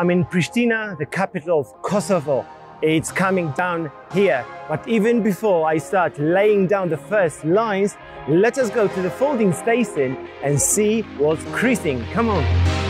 I'm in Pristina, the capital of Kosovo. It's coming down here. But even before I start laying down the first lines, let us go to the folding station and see what's creasing. Come on.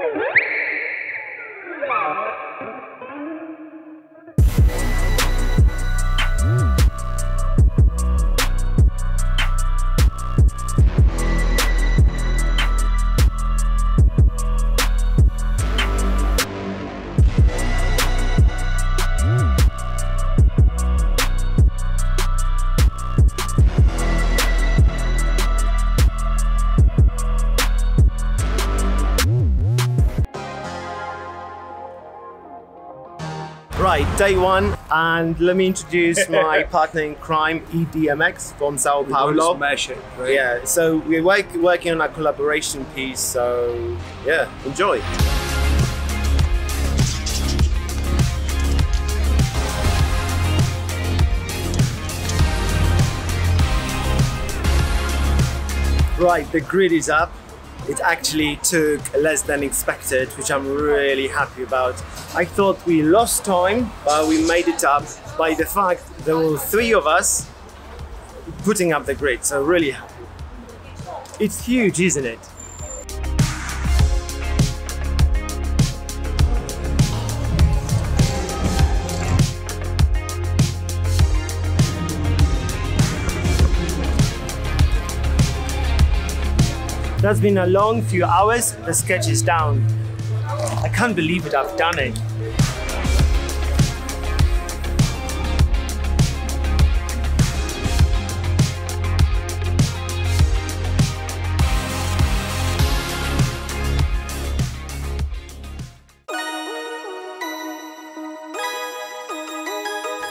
Mm-hmm. Right, day one, and let me introduce my partner in crime, EDMX from Sao Paulo. Smash it, right? Yeah, so we're work, working on a collaboration piece, so yeah, enjoy. Right, the grid is up. It actually took less than expected, which I'm really happy about. I thought we lost time, but we made it up by the fact there were three of us putting up the grid, so really happy. It's huge, isn't it? That's been a long few hours. The sketch is down. I can't believe it, I've done it.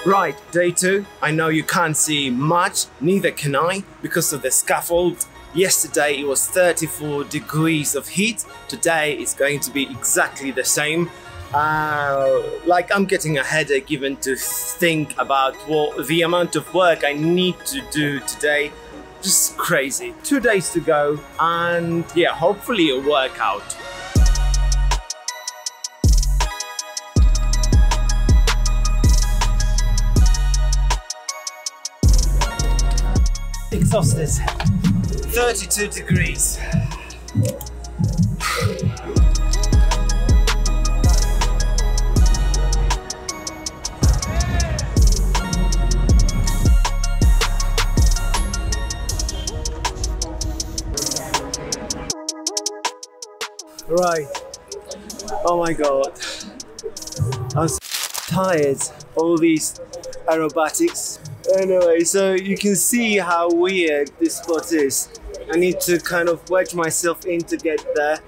Right, day two. I know you can't see much, neither can I, because of the scaffold. Yesterday it was 34 degrees of heat. Today it's going to be exactly the same. Uh, like I'm getting a headache even to think about what the amount of work I need to do today. Just crazy. Two days to go, and yeah, hopefully it'll work out. Exhausted. 32 degrees. Right. Oh my god. I'm so tired. All these aerobatics. Anyway, so you can see how weird this spot is. I need to kind of wedge myself in to get there.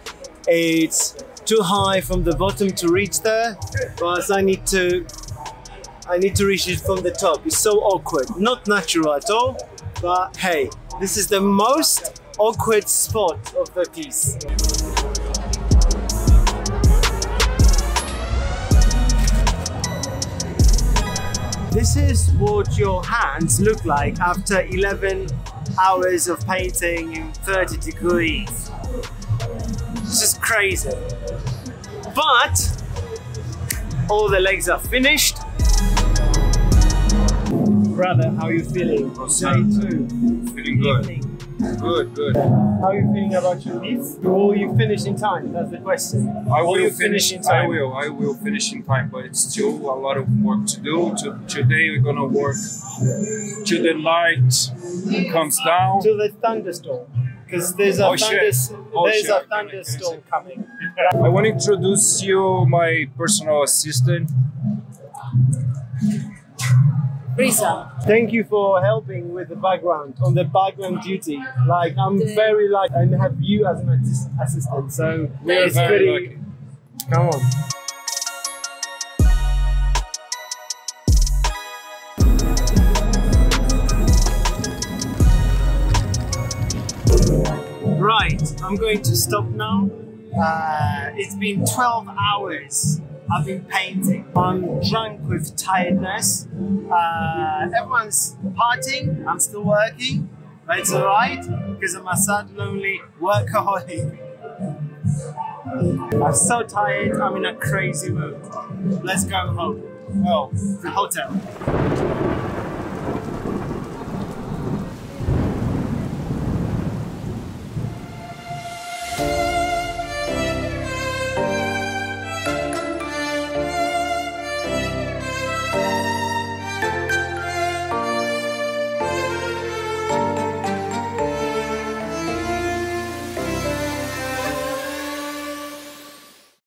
It's too high from the bottom to reach there, but I need to I need to reach it from the top. It's so awkward. Not natural at all, but hey, this is the most awkward spot of the piece. This is what your hands look like after 11 hours of painting in 30 degrees. It's just crazy. But all the legs are finished. Brother, how are you feeling? Day two. Feeling good. Evening. Good, good. How are you feeling about your leave? Will you finish in time? That's the question. I Will will you finish. in time. I will. I will finish in time, but it's still a lot of work to do. To, today we're gonna work till the light comes down. To the thunderstorm. Because there's a Oh, shit. thunders- Oh, there's a Can I- can I thunderstorm coming. I want to introduce you my personal assistant. Rizza. Thank you for helping with the background on the background duty. Like I'm very lucky and have you as an assist- assistant. So We are it's very pretty. lucky. Come on. Right, I'm going to stop now. Uh, it's been 12 hours. I've been painting. I'm drunk with tiredness. Uh, everyone's partying. I'm still working, but it's alright because I'm a sad, lonely workaholic. I'm so tired. I'm in a crazy mood. Let's go home. Well, the hotel.